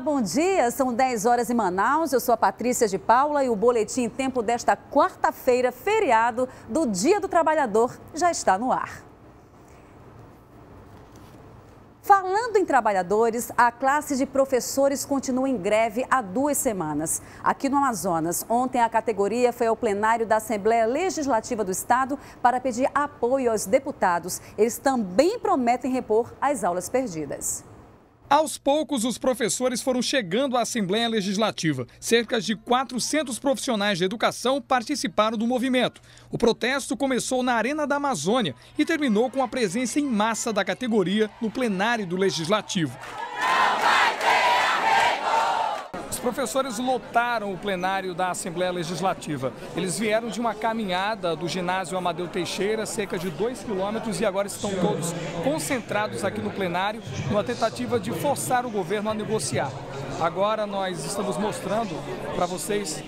Bom dia. São 10 horas em Manaus. Eu sou a Patrícia de Paula e o boletim Tempo desta quarta-feira, feriado do Dia do Trabalhador, já está no ar. Falando em trabalhadores, a classe de professores continua em greve há duas semanas. Aqui no Amazonas, ontem a categoria foi ao plenário da Assembleia Legislativa do Estado para pedir apoio aos deputados. Eles também prometem repor as aulas perdidas. Aos poucos, os professores foram chegando à Assembleia Legislativa. Cerca de 400 profissionais de educação participaram do movimento. O protesto começou na Arena da Amazônia e terminou com a presença em massa da categoria no plenário do Legislativo. Os professores lotaram o plenário da Assembleia Legislativa. Eles vieram de uma caminhada do ginásio Amadeu Teixeira, cerca de 2 quilômetros, e agora estão todos concentrados aqui no plenário, numa tentativa de forçar o governo a negociar. Agora nós estamos mostrando para vocês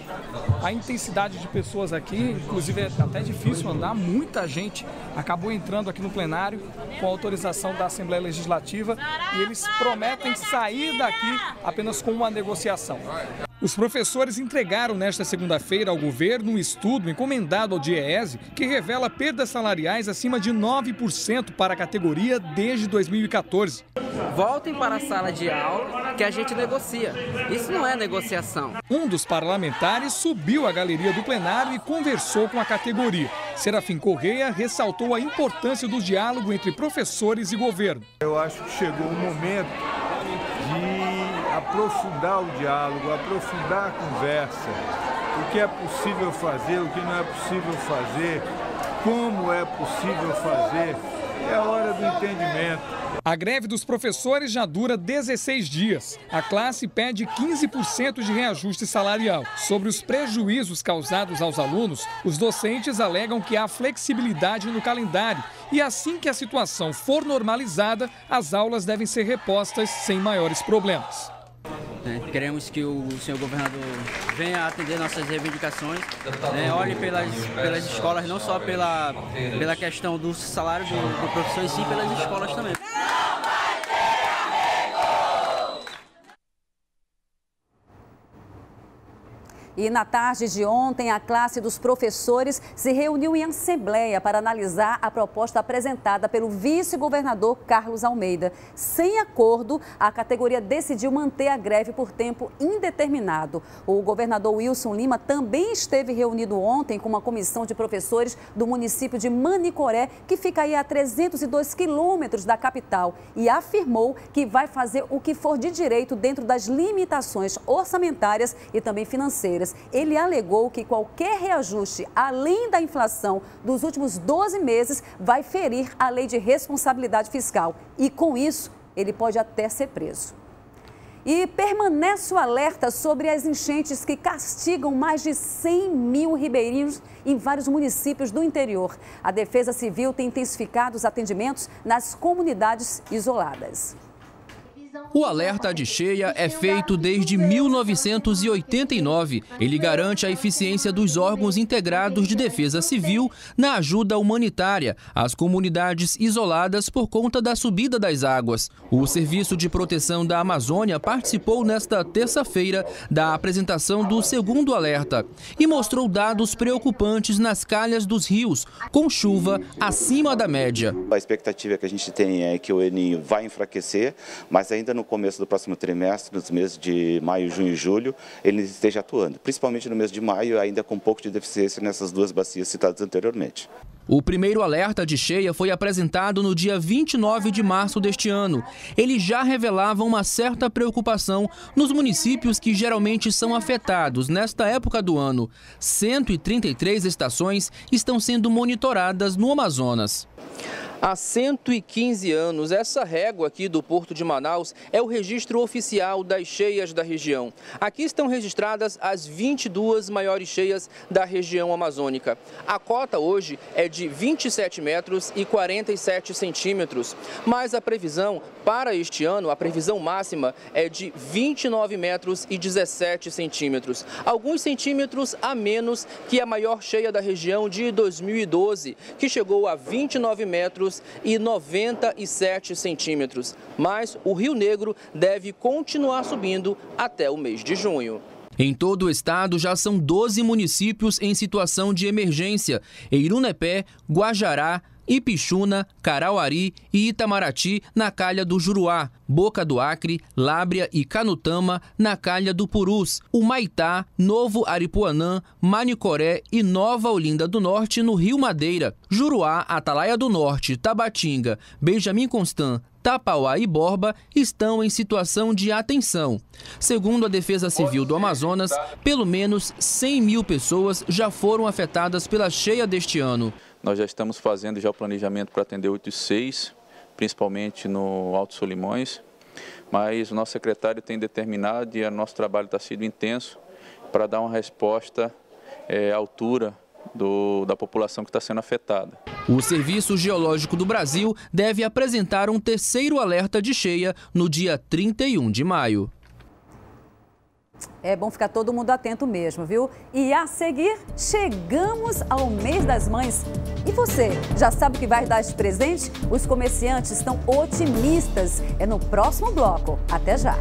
a intensidade de pessoas aqui, inclusive é até difícil andar, muita gente acabou entrando aqui no plenário com autorização da Assembleia Legislativa e eles prometem sair daqui apenas com uma negociação. Os professores entregaram nesta segunda-feira ao governo um estudo encomendado ao DIEESE que revela perdas salariais acima de 9% para a categoria desde 2014. Voltem para a sala de aula que a gente negocia. Isso não é negociação. Um dos parlamentares subiu à galeria do plenário e conversou com a categoria. Serafim Correia ressaltou a importância do diálogo entre professores e governo. Eu acho que chegou o momento de aprofundar o diálogo, aprofundar a conversa. O que é possível fazer, o que não é possível fazer, como é possível fazer. É hora do entendimento. A greve dos professores já dura 16 dias. A classe pede 15% de reajuste salarial. Sobre os prejuízos causados aos alunos, os docentes alegam que há flexibilidade no calendário e assim que a situação for normalizada, as aulas devem ser repostas sem maiores problemas. Né? Queremos que o senhor governador venha atender nossas reivindicações, né? olhe pelas, pelas escolas, não só pela, pela questão do salário do, do professor, e sim pelas escolas também. E na tarde de ontem, a classe dos professores se reuniu em assembleia para analisar a proposta apresentada pelo vice-governador Carlos Almeida. Sem acordo, a categoria decidiu manter a greve por tempo indeterminado. O governador Wilson Lima também esteve reunido ontem com uma comissão de professores do município de Manicoré, que fica aí a 302 quilômetros da capital, e afirmou que vai fazer o que for de direito dentro das limitações orçamentárias e também financeiras ele alegou que qualquer reajuste além da inflação dos últimos 12 meses vai ferir a lei de responsabilidade fiscal e, com isso, ele pode até ser preso. E permanece o alerta sobre as enchentes que castigam mais de 100 mil ribeirinhos em vários municípios do interior. A Defesa Civil tem intensificado os atendimentos nas comunidades isoladas. O alerta de cheia é feito desde 1989. Ele garante a eficiência dos órgãos integrados de defesa civil na ajuda humanitária às comunidades isoladas por conta da subida das águas. O Serviço de Proteção da Amazônia participou nesta terça-feira da apresentação do segundo alerta e mostrou dados preocupantes nas calhas dos rios, com chuva acima da média. A expectativa que a gente tem é que o Eninho vai enfraquecer, mas ainda não no começo do próximo trimestre, nos meses de maio, junho e julho, ele esteja atuando, principalmente no mês de maio, ainda com um pouco de deficiência nessas duas bacias citadas anteriormente. O primeiro alerta de cheia foi apresentado no dia 29 de março deste ano. Ele já revelava uma certa preocupação nos municípios que geralmente são afetados nesta época do ano. 133 estações estão sendo monitoradas no Amazonas. Há 115 anos, essa régua aqui do Porto de Manaus é o registro oficial das cheias da região. Aqui estão registradas as 22 maiores cheias da região amazônica. A cota hoje é de 27 metros e 47 centímetros, mas a previsão para este ano, a previsão máxima é de 29 metros e 17 centímetros, alguns centímetros a menos que a maior cheia da região de 2012, que chegou a 29 metros metros e 97 centímetros. Mas o Rio Negro deve continuar subindo até o mês de junho. Em todo o estado, já são 12 municípios em situação de emergência: Eirunepé, Guajará, Ipixuna, Carauari e Itamaraty na calha do Juruá, Boca do Acre, Lábria e Canutama na calha do Purus, Humaitá, Novo Aripuanã, Manicoré e Nova Olinda do Norte no Rio Madeira, Juruá, Atalaia do Norte, Tabatinga, Benjamin Constant, Tapauá e Borba estão em situação de atenção. Segundo a Defesa Civil do Amazonas, pelo menos 100 mil pessoas já foram afetadas pela cheia deste ano. Nós já estamos fazendo já o planejamento para atender 8 e 6, principalmente no Alto Solimões, mas o nosso secretário tem determinado e o nosso trabalho está sendo intenso para dar uma resposta é, à altura do, da população que está sendo afetada. O Serviço Geológico do Brasil deve apresentar um terceiro alerta de cheia no dia 31 de maio. É bom ficar todo mundo atento mesmo, viu? E a seguir, chegamos ao mês das mães. E você, já sabe o que vai dar de presente? Os comerciantes estão otimistas. É no próximo bloco. Até já!